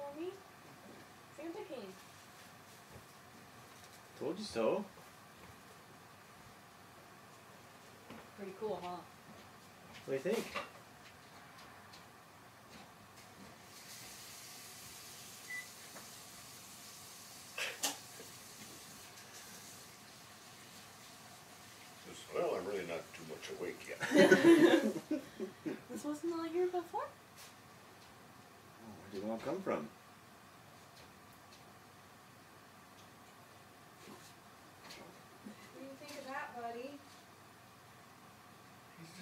for me? Santa came. Told you so. Pretty cool, huh? What do you think? Well, I'm really not too much awake yet. this wasn't all year before? Oh, where did it all come from?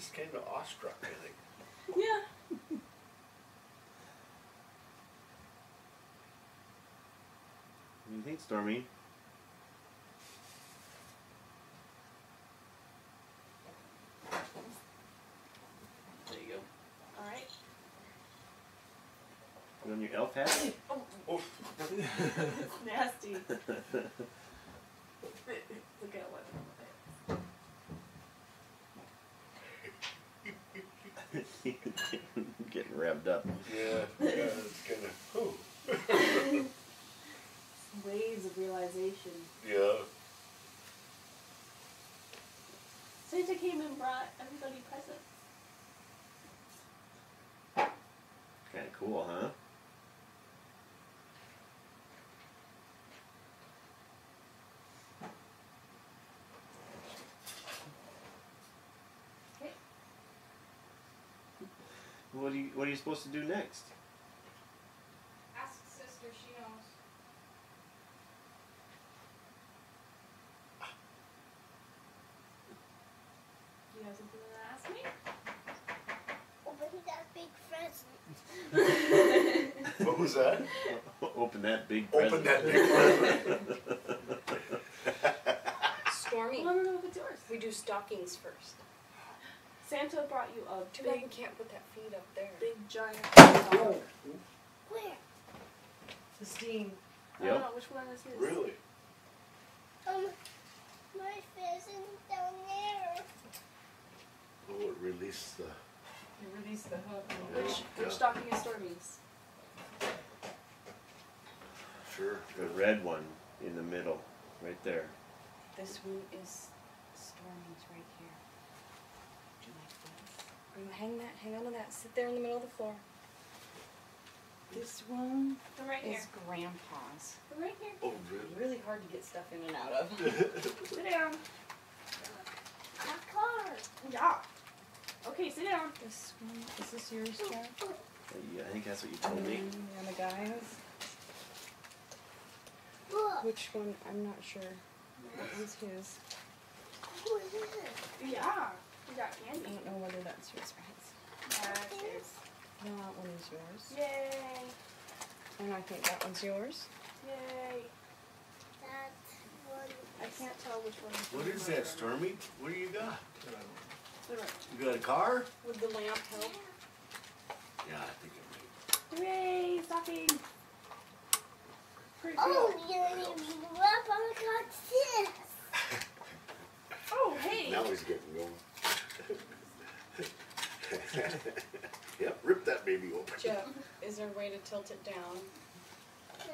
He's kind of awestruck, I think. Yeah. What do you think, Stormy? There you go. Alright. Put on your elf hat. Oh, It's nasty. Look at what. Getting revved up. yeah, yeah, it's kind of, oh, Waves of realization. yeah. Santa came and brought everybody presents. Kind of cool, huh? What are you What are you supposed to do next? Ask sister, she knows. Do you have something to ask me? Open that big present. What was that? Open that big present. Open that big present. Stormy, Well, I don't know if it's yours. we do stockings first. Santa brought you a Too big, you can't put that feed up there. big giant dog. Where? The steam. I don't know which one is his. Really? Um, my present down there. Oh, it released the, You release the hook. Yeah. Which, Yeah. which stocking is Stormy's? sure. The red one in the middle, right there. This one is Stormy's right here. Would you like this? Or you hang that, hang on to that. Sit there in the middle of the floor. This one I'm right here. is Grandpa's. I'm right here. Oh, really? Really hard to get stuff in and out of. Sit down. A car. Yeah. Okay, sit down. This one, is this yours, Jack? Yeah, I think that's what you told me. And the guys. Look. Which one? I'm not sure. That one's his. What is it? Yeah. We got I don't know whether that's yours or his. That's yours. No, that one is yours. Yay. And I think that one's yours. Yay. That's one. I can't tell which one is What yours. is that, Stormy? What do you got? Sit. You got a car? Would the lamp help? Yeah, I think it Hooray, stocking. Pretty cool. Oh, you didn't even on the car this. Oh, hey. Now he's getting going. yep, rip that baby open. Jeff, is there a way to tilt it down?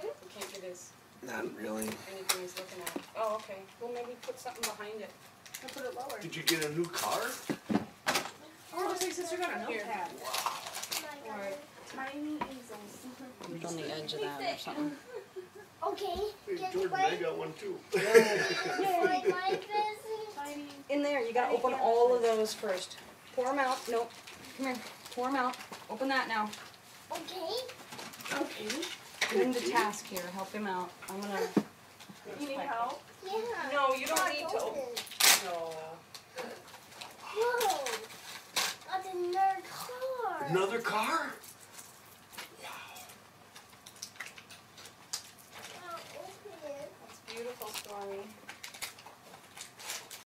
We can't get his Not really. anything he's looking at. Oh, okay. Well, maybe put something behind it. I put it lower. Did you get a new car? Oh, looks like sister got a Here. notepad. My God. Alright. Tiny easels. on the edge of that or something. Okay, Hey, get Jordan, my, I got one too. my, my present. Tiny. In there, you gotta open all of those first. Pour them out. Nope. Come here. Pour them out. Open that now. Okay, Okay. Get him to task here. Help him out. I'm gonna. You